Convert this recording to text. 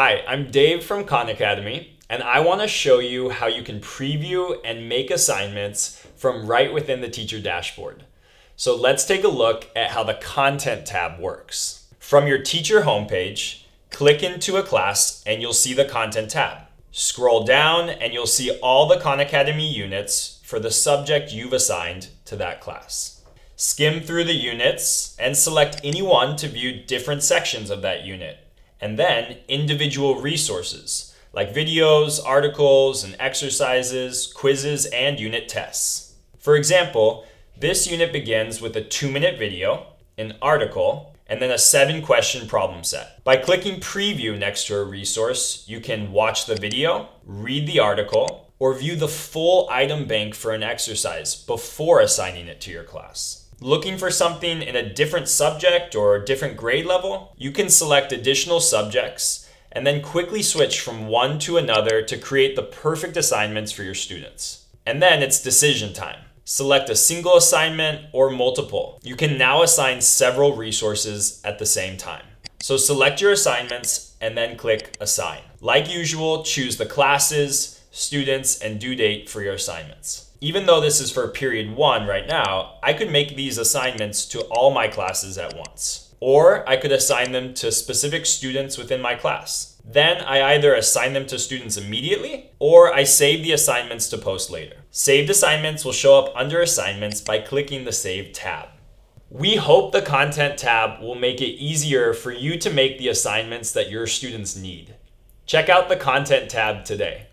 Hi, I'm Dave from Khan Academy, and I want to show you how you can preview and make assignments from right within the teacher dashboard. So let's take a look at how the Content tab works. From your teacher homepage, click into a class and you'll see the Content tab. Scroll down and you'll see all the Khan Academy units for the subject you've assigned to that class. Skim through the units and select any one to view different sections of that unit, and then individual resources like videos, articles, and exercises, quizzes, and unit tests. For example, this unit begins with a two minute video, an article, and then a seven question problem set. By clicking preview next to a resource, you can watch the video, read the article, or view the full item bank for an exercise before assigning it to your class. Looking for something in a different subject or different grade level, you can select additional subjects and then quickly switch from one to another to create the perfect assignments for your students. And then it's decision time. Select a single assignment or multiple. You can now assign several resources at the same time. So select your assignments and then click Assign. Like usual, choose the classes, students, and due date for your assignments. Even though this is for period one right now, I could make these assignments to all my classes at once. Or I could assign them to specific students within my class. Then I either assign them to students immediately or I save the assignments to post later. Saved assignments will show up under assignments by clicking the Save tab. We hope the Content tab will make it easier for you to make the assignments that your students need. Check out the Content tab today.